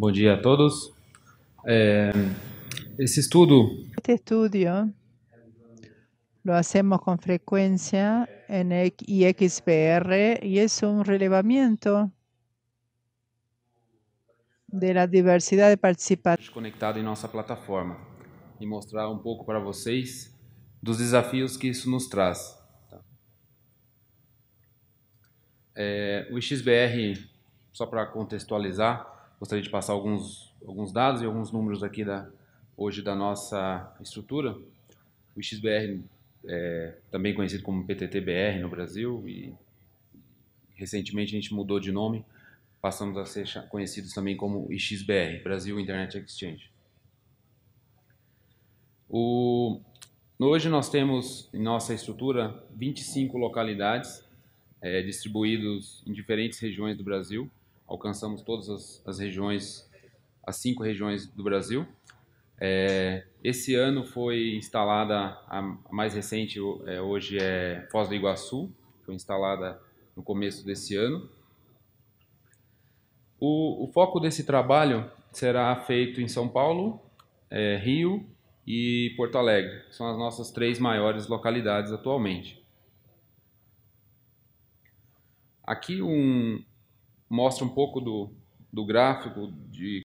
Bom dia a todos. É, esse estudo Este estudio lo hacemos con frecuencia en IXPR y es un relevamiento de la diversidad de participantes. conectado em nossa plataforma e mostrar um pouco para vocês dos desafios que isso nos traz. tá? É, o XBR, só para contextualizar, gostaria de passar alguns, alguns dados e alguns números aqui da, hoje da nossa estrutura. O XBR, é, também conhecido como PTTBR no Brasil, e recentemente a gente mudou de nome, passamos a ser conhecidos também como IXBR, Brasil Internet Exchange. O, hoje nós temos em nossa estrutura 25 localidades eh, distribuídos em diferentes regiões do Brasil. Alcançamos todas as, as regiões, as cinco regiões do Brasil. Eh, esse ano foi instalada a, mais recente, eh, hoje é Foz do Iguaçu, foi instalada no começo desse ano. O, o foco desse trabalho será feito em São Paulo, eh, Rio e Porto Alegre. São as nossas três maiores localidades atualmente. Aqui um, mostra um pouco do, do gráfico de